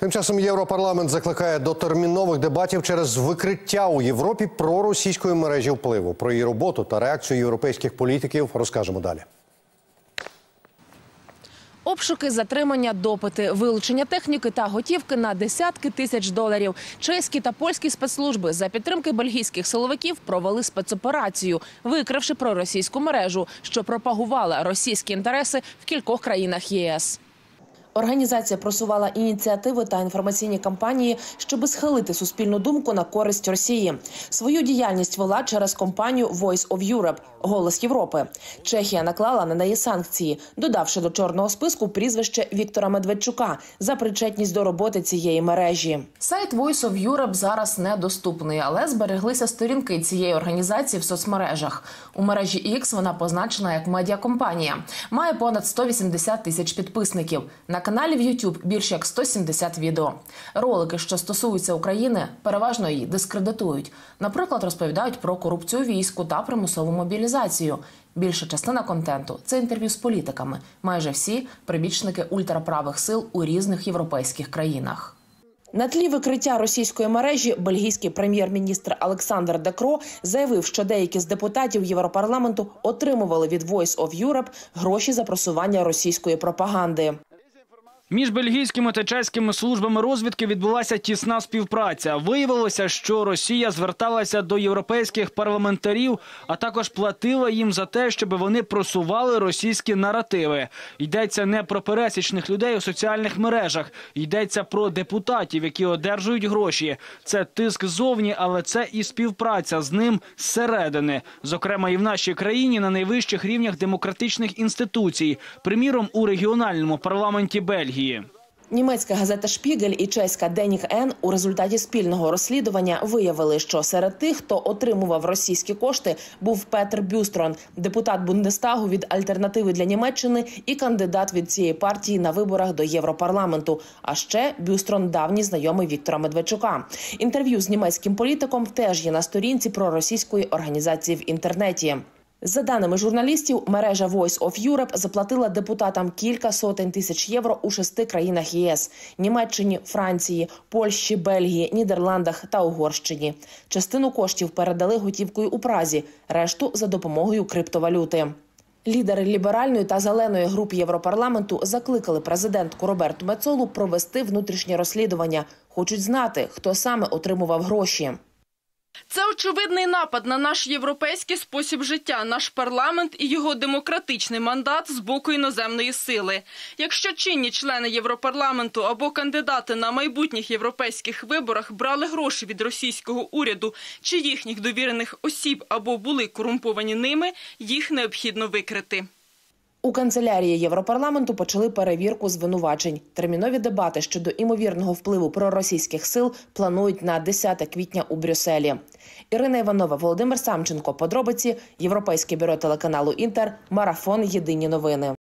Тим часом Європарламент закликає до термінових дебатів через викриття у Європі проросійської мережі впливу. Про її роботу та реакцію європейських політиків розкажемо далі. Обшуки, затримання, допити, вилучення техніки та готівки на десятки тисяч доларів. Чеські та польські спецслужби за підтримки бельгійських силовиків провели спецоперацію, викривши проросійську мережу, що пропагувала російські інтереси в кількох країнах ЄС. Організація просувала ініціативи та інформаційні кампанії, щоби схилити суспільну думку на користь Росії. Свою діяльність вела через компанію Voice of Europe – Голос Європи. Чехія наклала на неї санкції, додавши до чорного списку прізвище Віктора Медведчука за причетність до роботи цієї мережі. Сайт Voice of Europe зараз недоступний, але збереглися сторінки цієї організації в соцмережах. У мережі X вона позначена як медіакомпанія. Має понад 180 тисяч підписників. На каналі в YouTube більше як 170 відео. Ролики, що стосуються України, переважно її дискредитують. Наприклад, розповідають про корупцію війську та примусову мобілізацію. Більша частина контенту це інтерв'ю з політиками. Майже всі прибічники ультраправих сил у різних європейських країнах. На тлі викриття російської мережі бельгійський прем'єр-міністр Олександр Декро заявив, що деякі з депутатів Європарламенту отримували від Voice of Europe гроші за просування російської пропаганди. Між бельгійськими та чеськими службами розвідки відбулася тісна співпраця. Виявилося, що Росія зверталася до європейських парламентарів, а також платила їм за те, щоб вони просували російські наративи. Йдеться не про пересічних людей у соціальних мережах, йдеться про депутатів, які одержують гроші. Це тиск зовні, але це і співпраця з ним зсередини, зокрема і в нашій країні на найвищих рівнях демократичних інституцій, приміром у регіональному парламенті Бельгії. Німецька газета Шпігель і чеська Деніх Н у результаті спільного розслідування виявили, що серед тих, хто отримував російські кошти, був Петр Бюстрон, депутат Бундестагу від альтернативи для Німеччини і кандидат від цієї партії на виборах до Європарламенту. А ще Бюстрон давній знайомий Віктора Медведчука. Інтерв'ю з німецьким політиком теж є на сторінці проросійської організації в інтернеті. За даними журналістів, мережа Voice of Europe заплатила депутатам кілька сотень тисяч євро у шести країнах ЄС: Німеччині, Франції, Польщі, Бельгії, Нідерландах та Угорщині. Частину коштів передали готівкою у Празі, решту за допомогою криптовалюти. Лідери ліберальної та зеленої груп Європарламенту закликали президентку Роберту Мецолу провести внутрішнє розслідування. Хочуть знати, хто саме отримував гроші. Це очевидний напад на наш європейський спосіб життя, наш парламент і його демократичний мандат з боку іноземної сили. Якщо чинні члени Європарламенту або кандидати на майбутніх європейських виборах брали гроші від російського уряду чи їхніх довірених осіб або були корумповані ними, їх необхідно викрити. У канцелярії Європарламенту почали перевірку звинувачень. Термінові дебати щодо імовірного впливу проросійських сил планують на 10 квітня у Брюсселі. Ірина Іванова, Володимир Самченко. Подробиці Європейське бюро телеканалу Інтер. Марафон Єдині новини.